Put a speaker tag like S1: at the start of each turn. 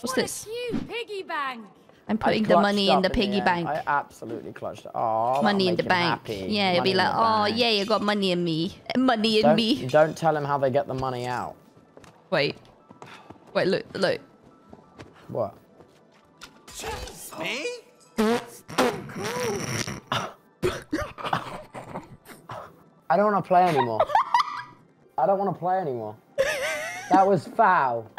S1: What's
S2: what
S1: this?
S2: piggy bank.
S1: I'm putting the money in the piggy
S3: end.
S1: bank.
S3: I absolutely clutched it. Oh,
S1: money in the bank.
S3: Happy.
S1: Yeah, you'll be like, oh,
S3: bank."
S1: yeah, you got money in me. Money in
S3: Don't,
S1: me.
S3: don't tell him how they get the money out.
S1: Wait. Wait, look, look.
S3: What?
S4: Me?
S3: I don't want to play anymore. I don't want to play anymore. That was foul.